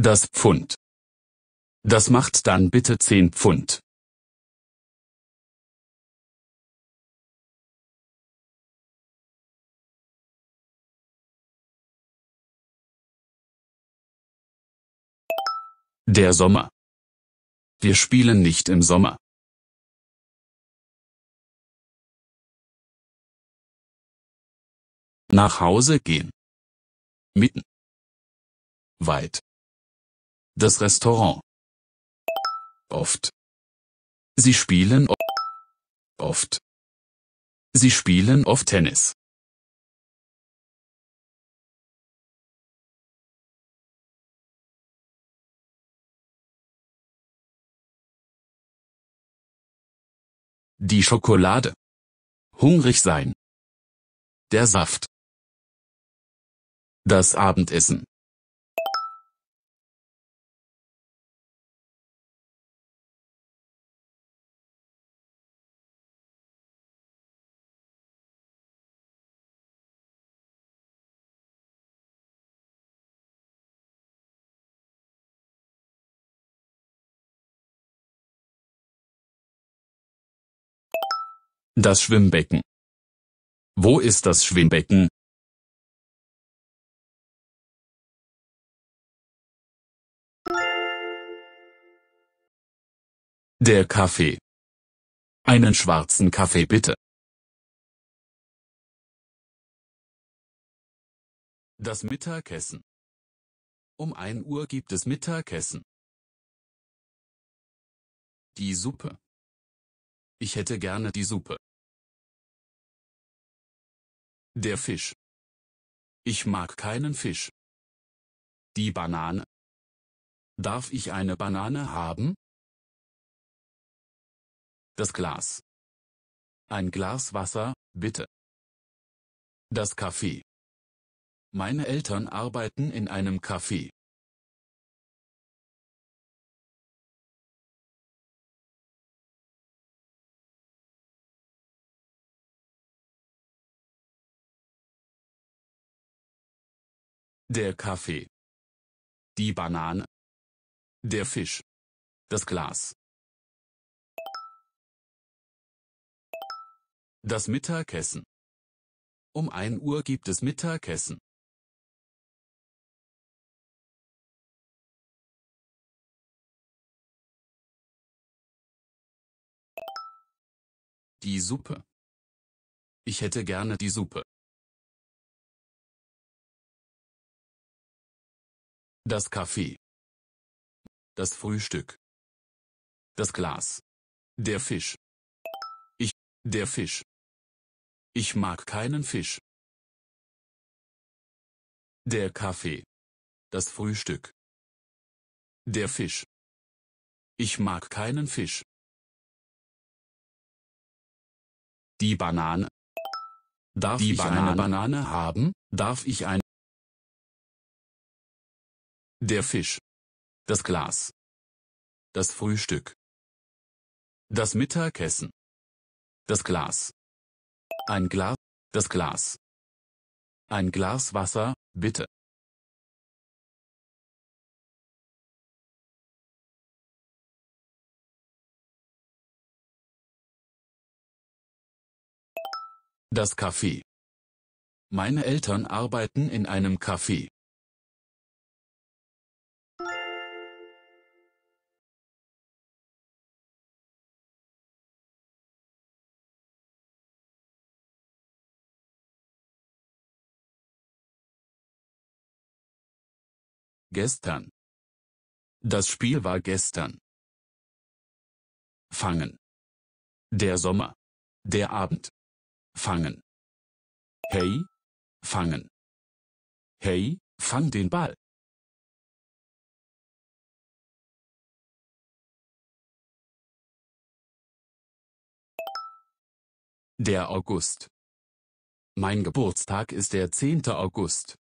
Das Pfund. Das macht dann bitte 10 Pfund. Der Sommer. Wir spielen nicht im Sommer. Nach Hause gehen. Mitten. Weit. Das Restaurant. Oft. Sie spielen oft. Sie spielen oft Tennis. Die Schokolade. Hungrig sein. Der Saft. Das Abendessen. Das Schwimmbecken. Wo ist das Schwimmbecken? Der Kaffee. Einen schwarzen Kaffee bitte. Das Mittagessen. Um ein Uhr gibt es Mittagessen. Die Suppe. Ich hätte gerne die Suppe. Der Fisch. Ich mag keinen Fisch. Die Banane. Darf ich eine Banane haben? Das Glas. Ein Glas Wasser, bitte. Das Café. Meine Eltern arbeiten in einem Café. Der Kaffee. Die Banane. Der Fisch. Das Glas. Das Mittagessen. Um ein Uhr gibt es Mittagessen. Die Suppe. Ich hätte gerne die Suppe. Das Kaffee. Das Frühstück. Das Glas. Der Fisch. Ich, der Fisch. Ich mag keinen Fisch. Der Kaffee. Das Frühstück. Der Fisch. Ich mag keinen Fisch. Die Banane. Darf Die ich Banane. eine Banane haben? Darf ich ein der Fisch. Das Glas. Das Frühstück. Das Mittagessen. Das Glas. Ein Glas. Das Glas. Ein Glas Wasser, bitte. Das Café. Meine Eltern arbeiten in einem Café. Gestern. Das Spiel war gestern. Fangen. Der Sommer. Der Abend. Fangen. Hey. Fangen. Hey, fang den Ball. Der August. Mein Geburtstag ist der 10. August.